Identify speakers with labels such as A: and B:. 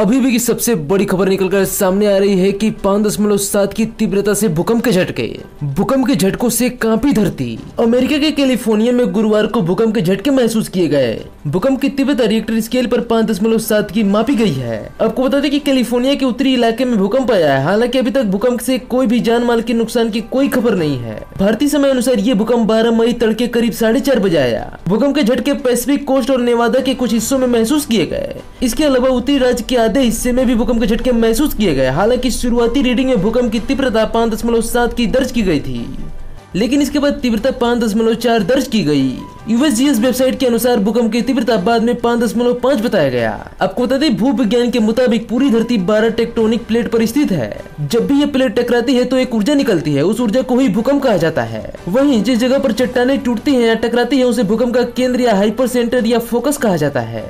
A: अभी भी की सबसे बड़ी खबर निकलकर सामने आ रही है कि पाँच दशमलव सात की तीव्रता से भूकंप के झटके। भूकंप के झटकों से कांपी धरती। अमेरिका के कैलिफ़ोर्निया में गुरुवार को भूकंप के झटके महसूस किए गए। भूकंप की तीव्रता रिएक्टर स्केल पर पाँच दशमलव सात की मापी गई है। आपको बता दें कि कैलिफ़ोर्निया के उत्तरी इलाके में भूकंप आया है। हालाँकि अभी तक भूकंप से कोई भी जान माल के नुकसान की कोई खबर नहीं है। भारतीय समय अनुसार ये भूकंप बारह मई तड़के करीब साढ़े चार बजे आया। भूकंप के झटके पैसिफिक कोस्ट और नेवादा के कुछ हिस्सों में महसूस किए गए। इसके अलावा उत्तरी राज्य के आधे हिस्से में भी भूकंप के झटके महसूस किए गए। हालाँकि शुरुआती रीडिंग में भूकंप की तीव्रता पाँच दशमलव सात की दर्ज की गई थी। लेकिन इसके बाद तीव्रता पाँच दशमलव चार दर्ज की गई। यूएसजीएस वेबसाइट के अनुसार भूकंप की तीव्रता बाद में पाँच दशमलव पाँच बताया गया। आपको बता दें भू विज्ञान के मुताबिक पूरी धरती बारह टेक्टोनिक प्लेट पर स्थित है। जब भी ये प्लेट टकराती है तो एक ऊर्जा निकलती है। उस ऊर्जा को ही भूकंप कहा जाता है। वहीं जिस जगह पर चट्टाने टूटती है या टकराती है, उसे भूकंप का केंद्र या हाइपर सेंटर या फोकस कहा जाता है।